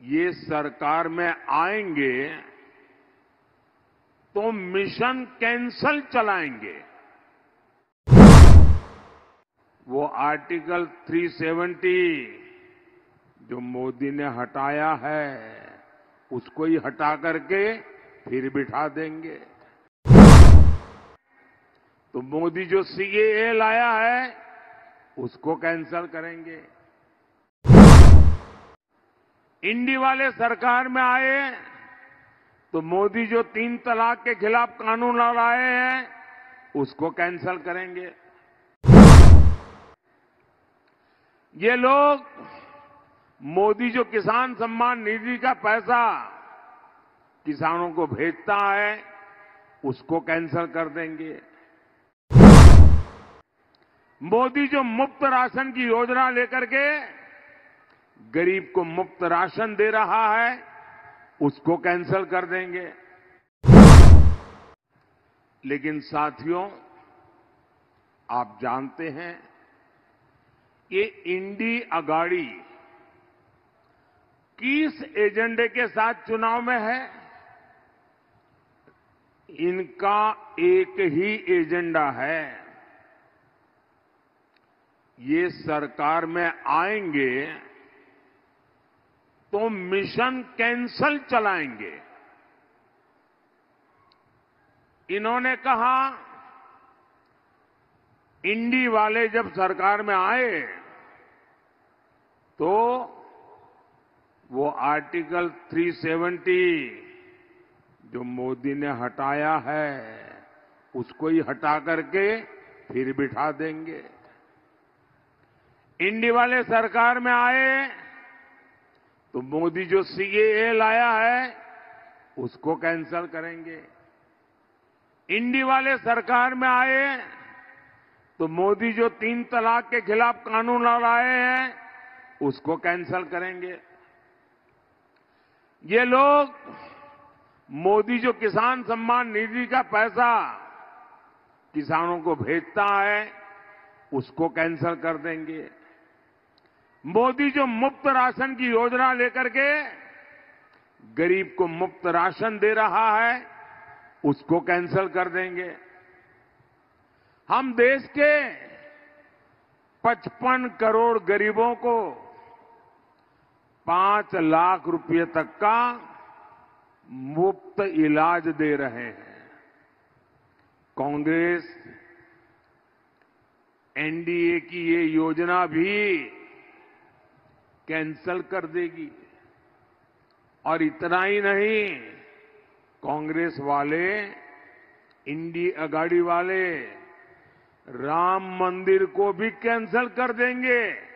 ये सरकार में आएँगे तो मिशन कैंसल चलाएँगे। वो आर्टिकल 370 जो मोदी ने हटाया है, उसको ही हटा करके फिर बिठा देंगे। तो मोदी जो सीएए लाया है, उसको कैंसल करेंगे। इंडी वाले सरकार में आए तो मोदी जो तीन तलाक के खिलाफ कानून लाए हैं, उसको कैंसल करेंगे। ये लोग मोदी जो किसान सम्मान निधि का पैसा किसानों को भेजता है, उसको कैंसल कर देंगे। मोदी जो मुफ़्त राशन की योजना लेकर के गरीब को मुफ़्त राशन दे रहा है, उसको कैंसिल कर देंगे। लेकिन साथियों, आप जानते हैं, ये इंडी अगाड़ी किस एजेंडे के साथ चुनाव में है? इनका एक ही एजेंडा है। ये सरकार में आएँगे तो मिशन कैंसल चलाएँगे। इन्होंने कहा, इंडी वाले जब सरकार में आए तो वो आर्टिकल 370 जो मोदी ने हटाया है, उसको ही हटा करके फिर बिठा देंगे। इंडी वाले सरकार में आए तो मोदी जो सीएए लाया है, उसको कैंसल करेंगे। इंडी वाले सरकार में आए तो मोदी जो तीन तलाक के खिलाफ कानून लाए हैं, उसको कैंसल करेंगे। ये लोग, मोदी जो किसान सम्मान निधि का पैसा किसानों को भेजता है, उसको कैंसल कर देंगे। मोदी जो मुफ़्त राशन की योजना लेकर के गरीब को मुफ़्त राशन दे रहा है, उसको कैंसल कर देंगे। हम देश के 55 करोड़ गरीबों को पाँच लाख रुपए तक का मुफ़्त इलाज दे रहे हैं। कांग्रेस, एनडीए की ये योजना भी कैंसल कर देगी। और इतना ही नहीं, कांग्रेस वाले, इंडी अगाड़ी वाले, राम मंदिर को भी कैंसल कर देंगे।